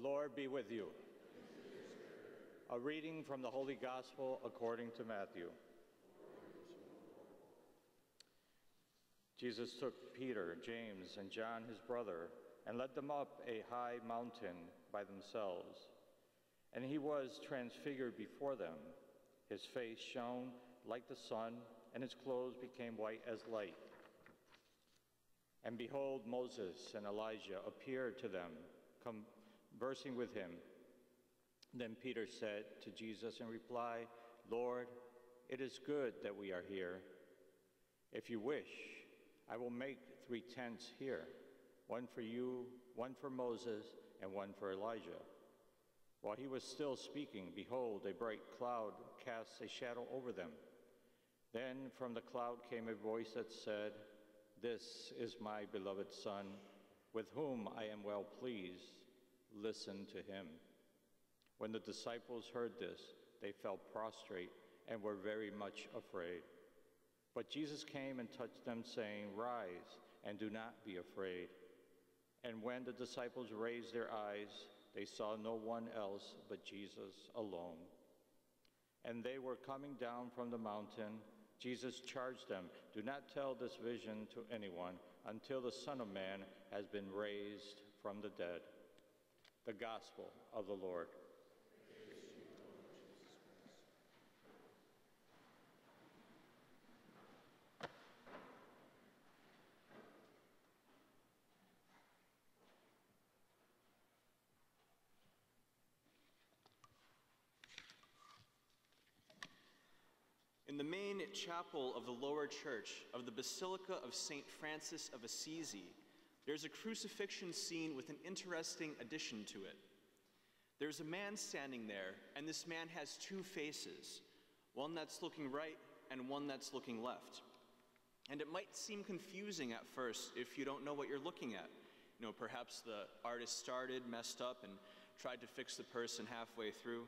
The Lord be with you. A reading from the Holy Gospel according to Matthew. Jesus took Peter, James, and John, his brother, and led them up a high mountain by themselves. And he was transfigured before them. His face shone like the sun, and his clothes became white as light. And behold, Moses and Elijah appeared to them, conversing with him. Then Peter said to Jesus in reply, Lord, it is good that we are here. If you wish, I will make three tents here one for you, one for Moses, and one for Elijah. While he was still speaking, behold, a bright cloud cast a shadow over them. Then from the cloud came a voice that said, This is my beloved Son, with whom I am well pleased. Listen to him. When the disciples heard this, they fell prostrate and were very much afraid. But Jesus came and touched them, saying, Rise and do not be afraid. And when the disciples raised their eyes, they saw no one else but Jesus alone. And they were coming down from the mountain. Jesus charged them, Do not tell this vision to anyone until the Son of Man has been raised from the dead. The Gospel of the Lord. In the main chapel of the lower church of the Basilica of St. Francis of Assisi, there's a crucifixion scene with an interesting addition to it. There's a man standing there, and this man has two faces one that's looking right and one that's looking left. And it might seem confusing at first if you don't know what you're looking at. You know, perhaps the artist started, messed up, and tried to fix the person halfway through.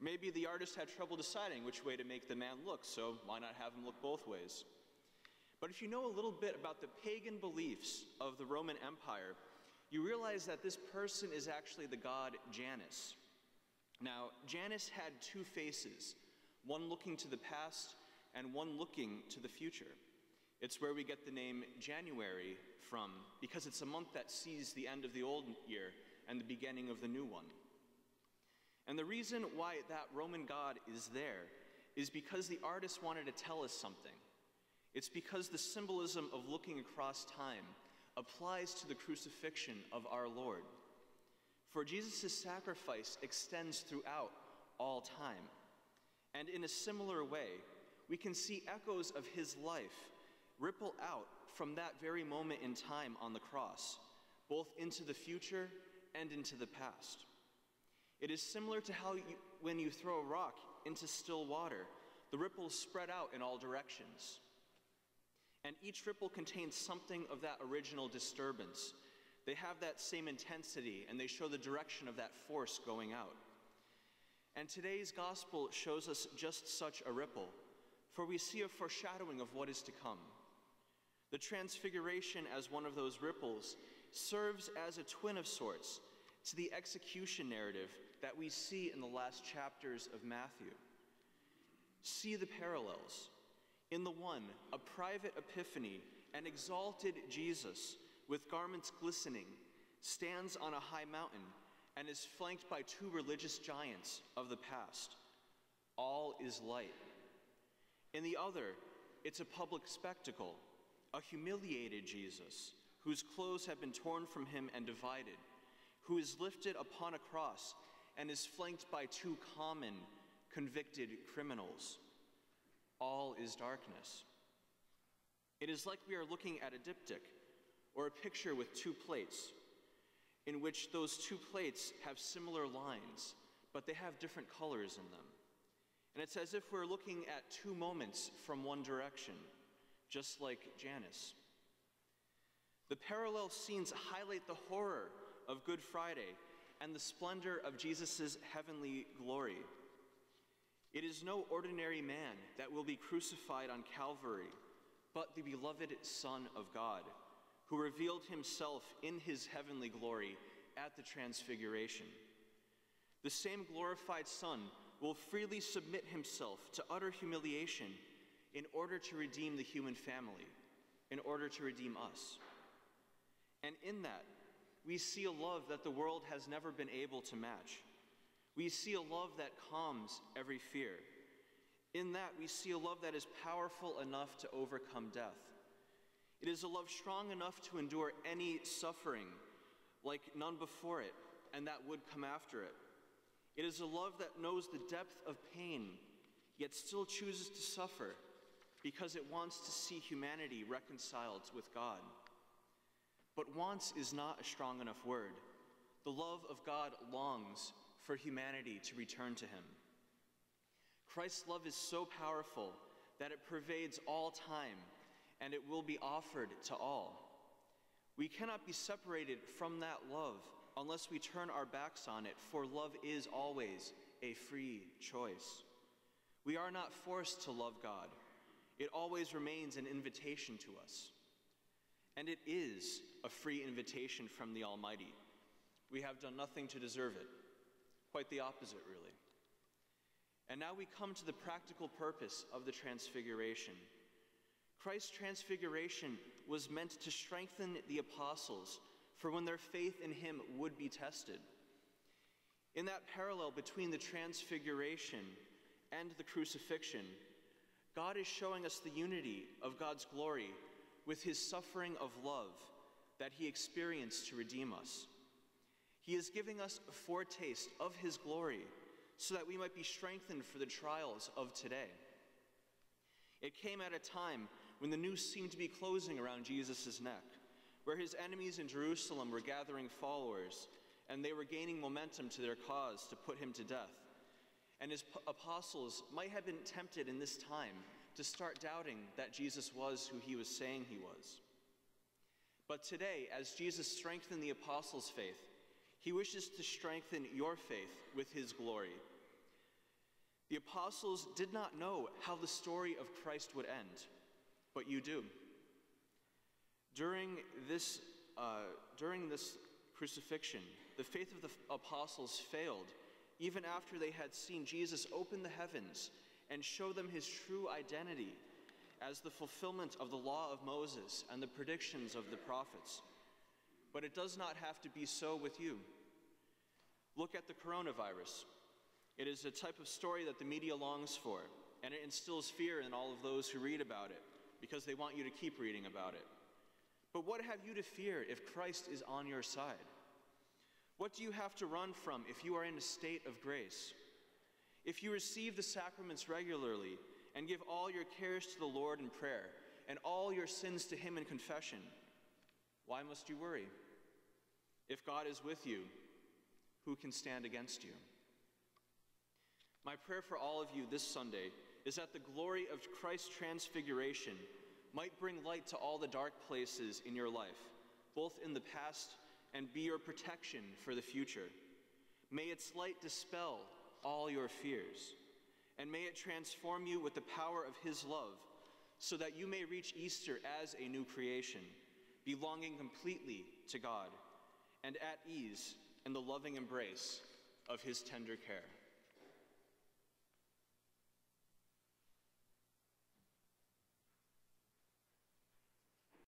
Maybe the artist had trouble deciding which way to make the man look, so why not have him look both ways? But if you know a little bit about the pagan beliefs of the Roman Empire, you realize that this person is actually the god Janus. Now, Janus had two faces, one looking to the past and one looking to the future. It's where we get the name January from, because it's a month that sees the end of the old year and the beginning of the new one. And the reason why that Roman god is there is because the artist wanted to tell us something. It's because the symbolism of looking across time applies to the crucifixion of our Lord. For Jesus' sacrifice extends throughout all time. And in a similar way, we can see echoes of his life ripple out from that very moment in time on the cross, both into the future and into the past. It is similar to how you, when you throw a rock into still water, the ripples spread out in all directions. And each ripple contains something of that original disturbance. They have that same intensity and they show the direction of that force going out. And today's gospel shows us just such a ripple, for we see a foreshadowing of what is to come. The transfiguration, as one of those ripples, serves as a twin of sorts to the execution narrative that we see in the last chapters of Matthew. See the parallels. In the one, a private epiphany, an exalted Jesus with garments glistening stands on a high mountain and is flanked by two religious giants of the past. All is light. In the other, it's a public spectacle, a humiliated Jesus whose clothes have been torn from him and divided who is lifted upon a cross and is flanked by two common convicted criminals. All is darkness. It is like we are looking at a diptych or a picture with two plates, in which those two plates have similar lines, but they have different colors in them. And it's as if we're looking at two moments from one direction, just like Janus. The parallel scenes highlight the horror of Good Friday and the splendor of Jesus' heavenly glory. It is no ordinary man that will be crucified on Calvary, but the beloved Son of God, who revealed himself in his heavenly glory at the Transfiguration. The same glorified Son will freely submit himself to utter humiliation in order to redeem the human family, in order to redeem us. And in that, we see a love that the world has never been able to match. We see a love that calms every fear. In that, we see a love that is powerful enough to overcome death. It is a love strong enough to endure any suffering like none before it, and that would come after it. It is a love that knows the depth of pain, yet still chooses to suffer because it wants to see humanity reconciled with God. But wants is not a strong enough word. The love of God longs for humanity to return to Him. Christ's love is so powerful that it pervades all time and it will be offered to all. We cannot be separated from that love unless we turn our backs on it, for love is always a free choice. We are not forced to love God, it always remains an invitation to us. And it is a free invitation from the Almighty. We have done nothing to deserve it. Quite the opposite, really. And now we come to the practical purpose of the Transfiguration. Christ's Transfiguration was meant to strengthen the apostles for when their faith in him would be tested. In that parallel between the Transfiguration and the crucifixion, God is showing us the unity of God's glory with his suffering of love that he experienced to redeem us. He is giving us a foretaste of his glory so that we might be strengthened for the trials of today. It came at a time when the noose seemed to be closing around Jesus' neck, where his enemies in Jerusalem were gathering followers and they were gaining momentum to their cause to put him to death. And his apostles might have been tempted in this time to start doubting that Jesus was who he was saying he was. But today, as Jesus strengthened the apostles' faith, he wishes to strengthen your faith with his glory. The apostles did not know how the story of Christ would end, but you do. During this, uh, during this crucifixion, the faith of the apostles failed, even after they had seen Jesus open the heavens and show them his true identity as the fulfillment of the law of Moses and the predictions of the prophets. But it does not have to be so with you. Look at the coronavirus. It is a type of story that the media longs for, and it instills fear in all of those who read about it because they want you to keep reading about it. But what have you to fear if Christ is on your side? What do you have to run from if you are in a state of grace? If you receive the sacraments regularly and give all your cares to the Lord in prayer and all your sins to Him in confession, why must you worry? If God is with you, who can stand against you? My prayer for all of you this Sunday is that the glory of Christ's transfiguration might bring light to all the dark places in your life, both in the past and be your protection for the future. May its light dispel all your fears, and may it transform you with the power of His love, so that you may reach Easter as a new creation, belonging completely to God and at ease in the loving embrace of His tender care.